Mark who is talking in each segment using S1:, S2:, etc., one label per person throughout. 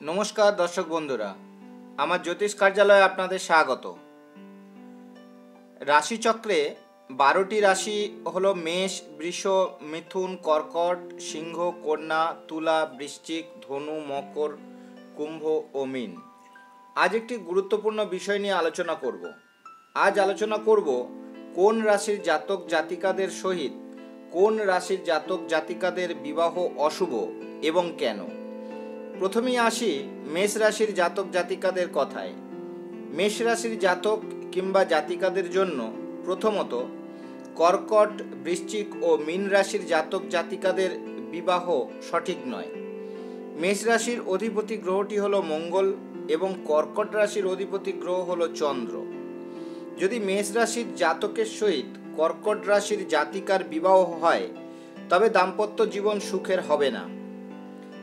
S1: নমস্কার দর্শক বন্ধুরা, আমার জ্যোতিষ কার্যালয়ে আপনাদের স্বাগত। রাশিচক্রে বারোটি রাশি হলো মেষ, বৃষ, মিথুন, কর্কট, সিংহ, কন্যা, তুলা, বৃশ্চিক, ধনু, মকর, কুম্ভ ও মিন। আজ একটি গুরুত্বপূর্ণ বিষয় নিয়ে আলোচনা করব। আজ আলোচনা করব কোন রাশির জাতক জাতিকাদের সহিত কোন রাশির জাতক জাতিকাদের বিবাহ অশুভ এবং কেন? প্রথমেই আসি মেষ রাশির জাতক জাতিকাদের কথায়। মেষ রাশির জাতক কিংবা জাতিকাদের জন্য প্রথমত কর্কট, বৃশ্চিক ও মীন রাশির জাতক জাতিকাদের বিবাহ সঠিক নয়। মেষ রাশির অধিপতি গ্রহটি হলো মঙ্গল এবং কর্কট রাশির অধিপতি গ্রহ হলো চন্দ্র। যদি মেষ রাশির জাতকের সহিত কর্কট রাশির জাতিকার বিবাহ হয়, তবে দাম্পত্য জীবন সুখের হবে না।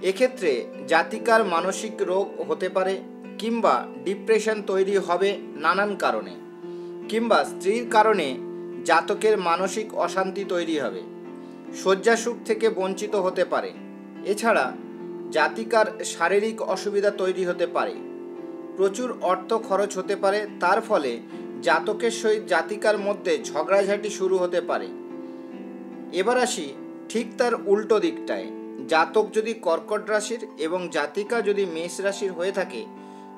S1: এক্ষেত্রে জাতিকার মানসিক রোগ হতে পারে কিংবা ডিপ্রেশন তৈরি হবে নানান কারণে, কিংবা স্ত্রীর কারণে জাতকের মানসিক অশান্তি তৈরি হবে, শয্যাসুখ থেকে বঞ্চিত হতে পারে। এছাড়া জাতিকার শারীরিক অসুবিধা তৈরি হতে পারে, প্রচুর অর্থ খরচ হতে পারে, তার ফলে জাতকের সহিত জাতিকার মধ্যে ঝগড়াঝাটি শুরু হতে পারে। এবার আসি ঠিক তার উল্টো দিকটায়। জাতক যদি কর্কট রাশির এবং জাতিকা যদি মেষ রাশির হয়ে থাকে,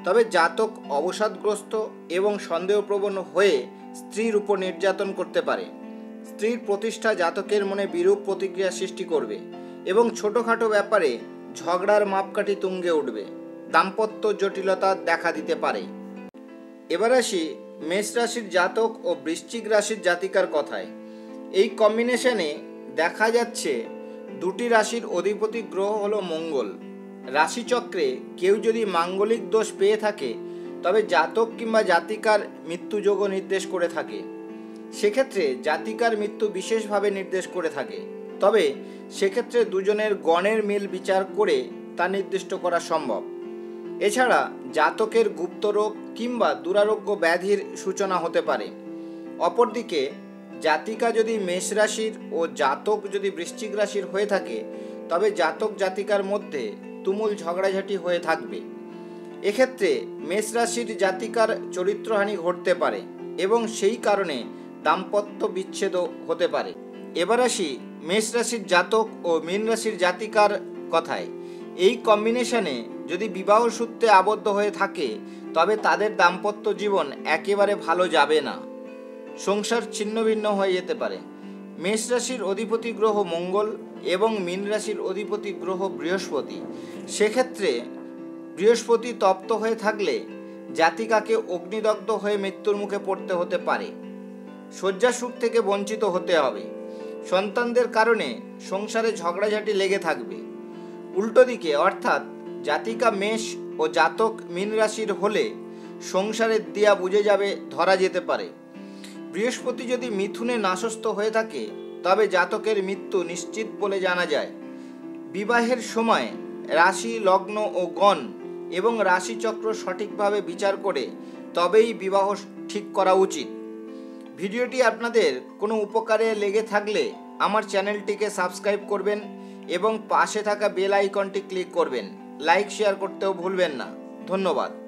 S1: তবে জাতক অবসাদগ্রস্ত এবং সন্দেহপ্রবণ হয়ে স্ত্রীর উপর নির্যাতন করতে পারে। স্ত্রীর প্রতিষ্ঠা জাতকের মনে বিরূপ প্রতিক্রিয়া সৃষ্টি করবে এবং ছোটোখাটো ব্যাপারে ঝগড়ার মাপকাঠি তুঙ্গে উঠবে। দাম্পত্য জটিলতা দেখা দিতে পারে। এবার আসি মেষ রাশির জাতক ও বৃশ্চিক রাশির জাতিকার কথায়। এই কম্বিনেশনে দেখা যাচ্ছে দুটি রাশির অধিপতি গ্রহ হল মঙ্গল। রাশিচক্রে কেউ যদি মাঙ্গলিক দোষ পেয়ে থাকে, তবে জাতক কিংবা জাতিকার মৃত্যুযোগও নির্দেশ করে থাকে। সেক্ষেত্রে জাতিকার মৃত্যু বিশেষভাবে নির্দেশ করে থাকে। তবে সেক্ষেত্রে দুজনের গণের মিল বিচার করে তা নির্দিষ্ট করা সম্ভব। এছাড়া জাতকের গুপ্তরোগ কিংবা দুরারোগ্য ব্যাধির সূচনা হতে পারে। অপরদিকে জাতিকা যদি মেষ রাশির ও জাতক যদি বৃশ্চিক রাশির হয়ে থাকে, তবে জাতক জাতিকার মধ্যে তুমুল ঝগড়াঝাটি হয়ে থাকবে। এক্ষেত্রে মেষ রাশির জাতিকার চরিত্রহানি ঘটতে পারে এবং সেই কারণে দাম্পত্য বিচ্ছেদও হতে পারে। এবার আসি মেষ রাশির জাতক ও মীন রাশির জাতিকার কথায়। এই কম্বিনেশনে যদি বিবাহ সূত্রে আবদ্ধ হয়ে থাকে, তবে তাদের দাম্পত্য জীবন একেবারে ভালো যাবে না। সংসার ছিন্ন ভিন্ন হয়ে যেতে পারে। মেষ রাশির অধিপতি গ্রহ মঙ্গল এবং মীন রাশির অধিপতি গ্রহ বৃহস্পতি। সেক্ষেত্রে বৃহস্পতি তপ্ত হয়ে থাকলে জাতিকাকে অগ্নিদগ্ধ হয়ে মৃত্যুর মুখে পড়তে হতে পারে। শয্যাসুখ থেকে বঞ্চিত হতে হবে। সন্তানদের কারণে সংসারে ঝগড়াঝাটি লেগে থাকবে। উল্টো দিকে, অর্থাৎ জাতিকা মেষ ও জাতক মীন রাশির হলে সংসারের দিয়া বুঝে যাবে, ধরা যেতে পারে। বৃহস্পতি যদি মিথুনে নাশস্ত হয়ে থাকে, তবে জাতকের মৃত্যু নিশ্চিত বলে জানা যায়। বিবাহের সময় রাশি, লগ্ন ও গণ এবং রাশিচক্র সঠিকভাবে বিচার করে তবেই বিবাহ ঠিক করা উচিত। ভিডিওটি আপনাদের কোনো উপকারে লেগে থাকলে আমার চ্যানেলটিকে সাবস্ক্রাইব করবেন এবং পাশে থাকা বেল আইকনটি ক্লিক করবেন। লাইক, শেয়ার করতেও ভুলবেন না। ধন্যবাদ।